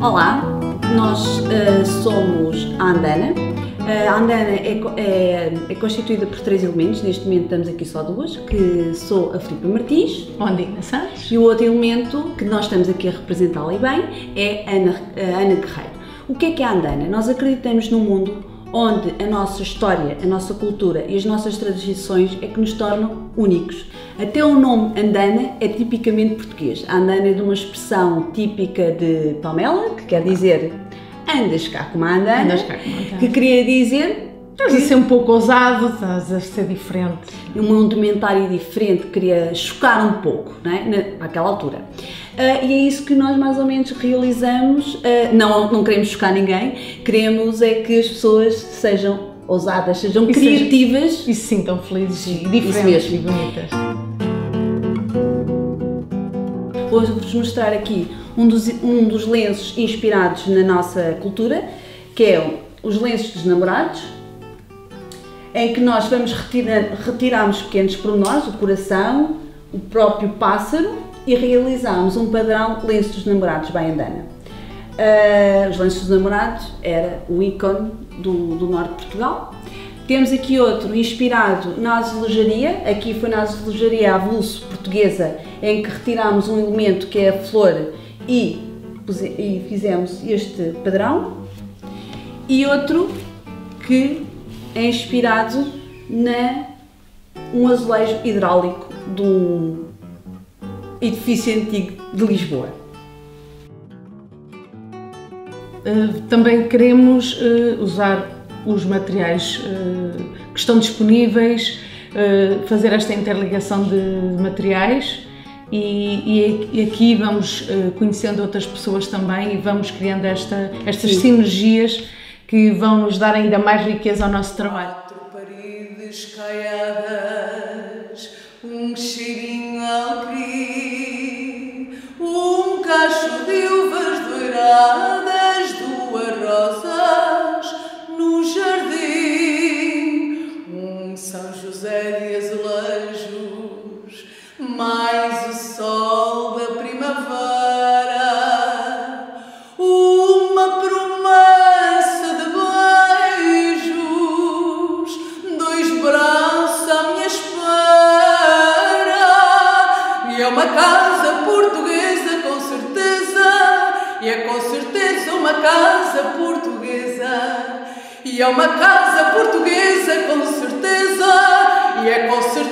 Olá, nós uh, somos a Andana. Uh, a Andana é, é, é, constituída por três elementos, neste momento estamos aqui só duas, que sou a Filipe Martins. Ondina Santos. E o outro elemento que nós estamos aqui a representá-la e bem é a Ana, a Ana Guerreiro. O que é que é a Andana? Nós acreditamos num mundo onde a nossa história, a nossa cultura e as nossas tradições é que nos tornam únicos. Até o nome Andana é tipicamente português. A Andana é de uma expressão típica de Palmela, que quer dizer andas cá com uma Andana, andas cá com uma Andana. que queria dizer Estás a ser um pouco ousado, estás a ser diferente. Um indumentário diferente, queria chocar um pouco, não é? naquela altura. Uh, e é isso que nós mais ou menos realizamos. Uh, não, não queremos chocar ninguém, queremos é que as pessoas sejam ousadas, sejam e criativas. E se sintam felizes e diferentes e bonitas. Vou-vos mostrar aqui um dos, um dos lenços inspirados na nossa cultura, que é os lenços dos namorados, em que nós vamos retirar, retirarmos pequenos pormenores, o coração, o próprio pássaro e realizamos um padrão lenço dos namorados bem andana. Uh, os lenços dos namorados era o ícone do, do norte de Portugal. Temos aqui outro inspirado na azulejaria, aqui foi na azulejaria avulso portuguesa, em que retirámos um elemento que é a flor e, e fizemos este padrão. E outro que é inspirado na um azulejo hidráulico de um edifício antigo de Lisboa. Uh, também queremos uh, usar os materiais uh, que estão disponíveis, fazer esta interligação de materiais e, e, aqui vamos conhecendo outras pessoas também e vamos criando esta, estas Sim. sinergias que vão nos dar ainda mais riqueza ao nosso trabalho. Quatro paredes caiadas, um cheirinho alecrim, de azulejos, mais o sol da E é com certeza uma casa portuguesa. E é uma casa portuguesa, com certeza. E é com certeza uma casa portuguesa e é com certeza.